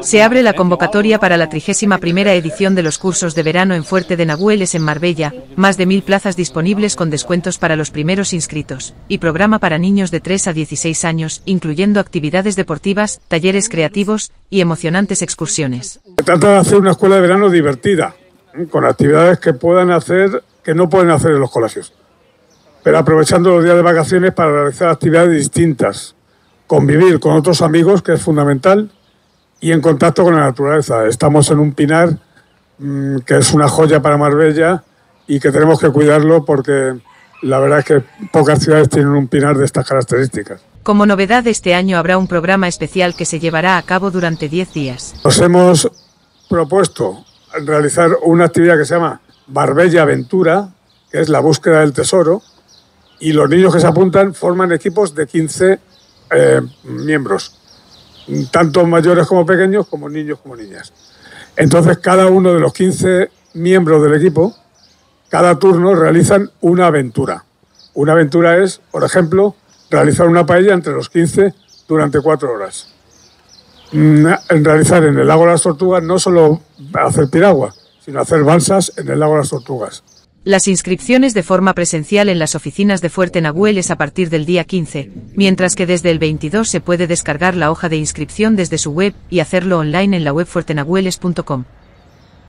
Se abre la convocatoria para la 31 edición de los cursos de verano en Fuerte de Nahueles en Marbella, más de mil plazas disponibles con descuentos para los primeros inscritos, y programa para niños de 3 a 16 años, incluyendo actividades deportivas, talleres creativos y emocionantes excursiones. Se trata de hacer una escuela de verano divertida, ¿eh? con actividades que puedan hacer, que no pueden hacer en los colegios, pero aprovechando los días de vacaciones para realizar actividades distintas, convivir con otros amigos, que es fundamental, y en contacto con la naturaleza. Estamos en un pinar mmm, que es una joya para Marbella y que tenemos que cuidarlo porque la verdad es que pocas ciudades tienen un pinar de estas características. Como novedad este año habrá un programa especial que se llevará a cabo durante 10 días. Nos hemos propuesto realizar una actividad que se llama Marbella Aventura, que es la búsqueda del tesoro, y los niños que se apuntan forman equipos de 15 eh, miembros tanto mayores como pequeños, como niños como niñas. Entonces, cada uno de los 15 miembros del equipo, cada turno realizan una aventura. Una aventura es, por ejemplo, realizar una paella entre los 15 durante cuatro horas. Mm, realizar en el lago de las tortugas no solo hacer piragua, sino hacer balsas en el lago de las tortugas. Las inscripciones de forma presencial en las oficinas de Fuerte Nahuel es a partir del día 15, mientras que desde el 22 se puede descargar la hoja de inscripción desde su web y hacerlo online en la web fuertenahueles.com.